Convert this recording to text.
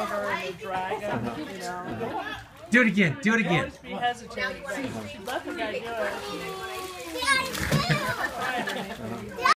over and they drag him, you know. Do it again. Do it again. always be hesitant, but let the guy do it.